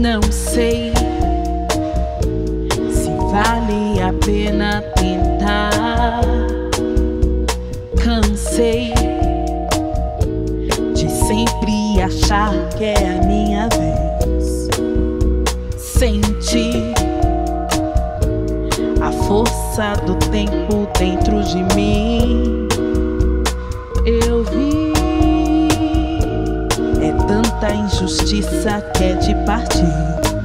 Não sei se vale a pena. e achar que é a minha vez. Sentir a força do tempo dentro de mim. Eu vi é tanta injustiça que é de partir.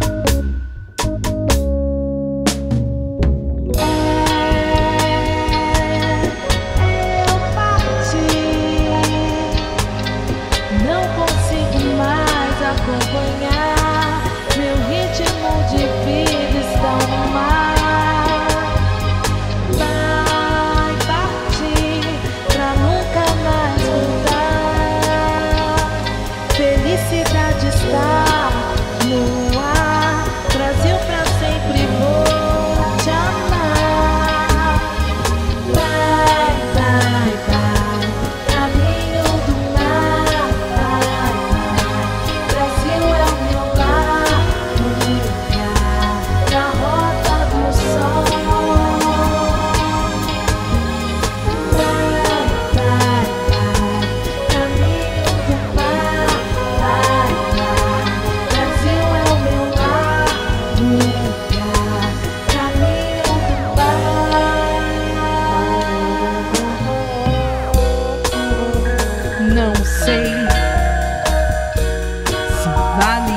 satisfied.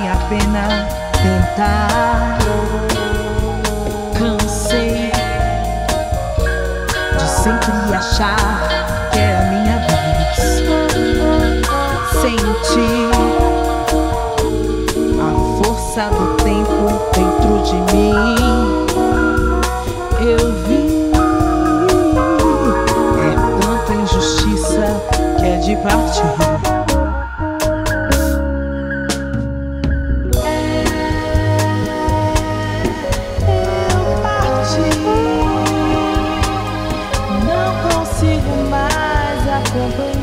vale a pena tentar. Cansei de sempre achar que é a minha vez. Senti a força do tempo dentro de mim. Eu vi é tanta injustiça que é de partir. 我会